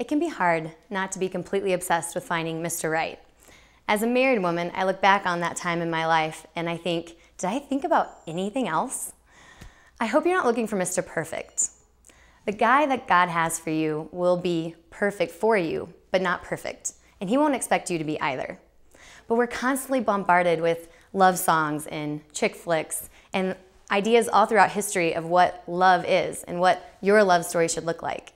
It can be hard not to be completely obsessed with finding Mr. Right. As a married woman, I look back on that time in my life and I think, did I think about anything else? I hope you're not looking for Mr. Perfect. The guy that God has for you will be perfect for you, but not perfect. And he won't expect you to be either. But we're constantly bombarded with love songs and chick flicks and ideas all throughout history of what love is and what your love story should look like.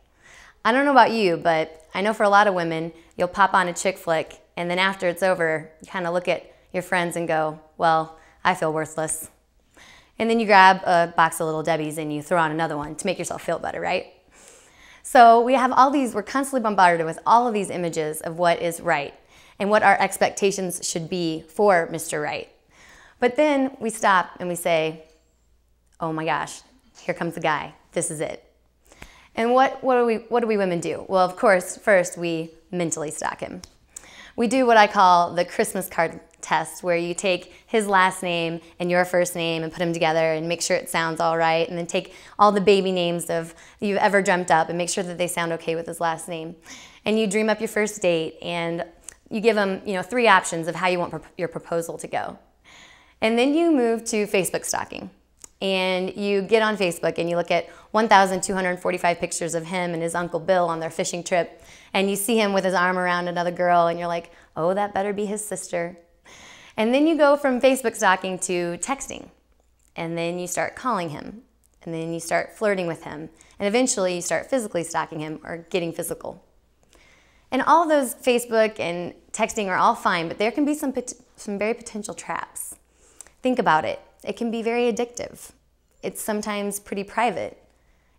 I don't know about you, but I know for a lot of women, you'll pop on a chick flick and then after it's over, you kind of look at your friends and go, well, I feel worthless. And then you grab a box of Little Debbie's and you throw on another one to make yourself feel better, right? So we have all these, we're constantly bombarded with all of these images of what is right and what our expectations should be for Mr. Right. But then we stop and we say, oh my gosh, here comes the guy. This is it. And what, what, do we, what do we women do? Well, of course, first we mentally stalk him. We do what I call the Christmas card test, where you take his last name and your first name and put them together and make sure it sounds all right, and then take all the baby names of you've ever dreamt up and make sure that they sound okay with his last name. And you dream up your first date, and you give them, you know, three options of how you want your proposal to go. And then you move to Facebook stalking and you get on Facebook and you look at 1,245 pictures of him and his Uncle Bill on their fishing trip, and you see him with his arm around another girl, and you're like, oh, that better be his sister. And then you go from Facebook stalking to texting, and then you start calling him, and then you start flirting with him, and eventually you start physically stalking him or getting physical. And all those Facebook and texting are all fine, but there can be some, some very potential traps. Think about it. It can be very addictive. It's sometimes pretty private.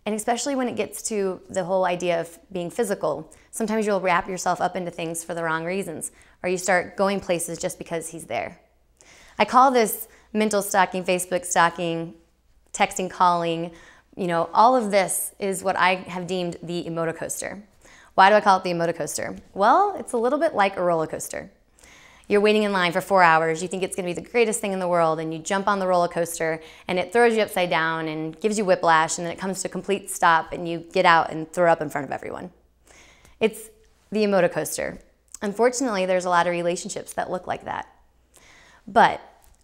And especially when it gets to the whole idea of being physical, sometimes you'll wrap yourself up into things for the wrong reasons, or you start going places just because he's there. I call this mental stalking, Facebook stalking, texting, calling, you know, all of this is what I have deemed the emotocoaster. Why do I call it the emotocoaster? Well, it's a little bit like a roller coaster. You're waiting in line for four hours, you think it's gonna be the greatest thing in the world, and you jump on the roller coaster, and it throws you upside down and gives you whiplash, and then it comes to a complete stop, and you get out and throw up in front of everyone. It's the emotocoaster. Unfortunately, there's a lot of relationships that look like that. But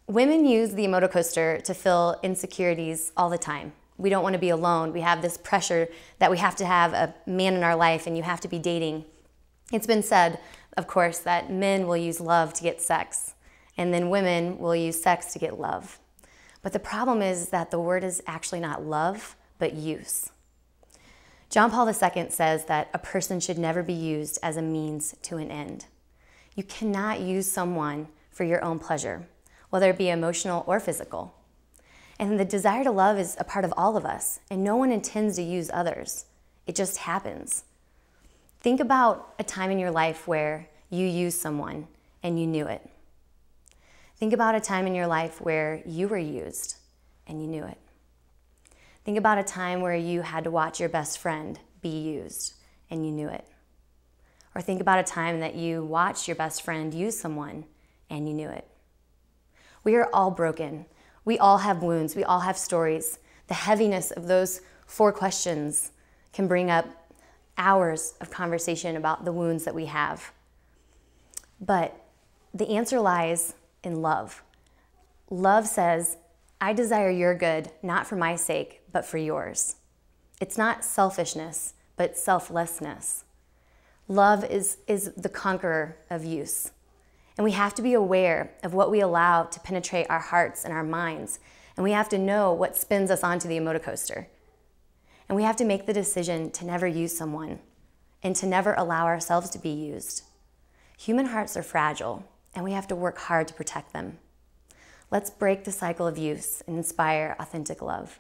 women use the emotocoaster to fill insecurities all the time. We don't want to be alone. We have this pressure that we have to have a man in our life and you have to be dating. It's been said of course, that men will use love to get sex, and then women will use sex to get love. But the problem is that the word is actually not love, but use. John Paul II says that a person should never be used as a means to an end. You cannot use someone for your own pleasure, whether it be emotional or physical. And the desire to love is a part of all of us, and no one intends to use others. It just happens. Think about a time in your life where you used someone and you knew it. Think about a time in your life where you were used and you knew it. Think about a time where you had to watch your best friend be used and you knew it. Or think about a time that you watched your best friend use someone and you knew it. We are all broken. We all have wounds. We all have stories. The heaviness of those four questions can bring up hours of conversation about the wounds that we have. But the answer lies in love. Love says, I desire your good, not for my sake, but for yours. It's not selfishness, but selflessness. Love is, is the conqueror of use. And we have to be aware of what we allow to penetrate our hearts and our minds. And we have to know what spins us onto the emotocoaster. And we have to make the decision to never use someone and to never allow ourselves to be used. Human hearts are fragile, and we have to work hard to protect them. Let's break the cycle of use and inspire authentic love.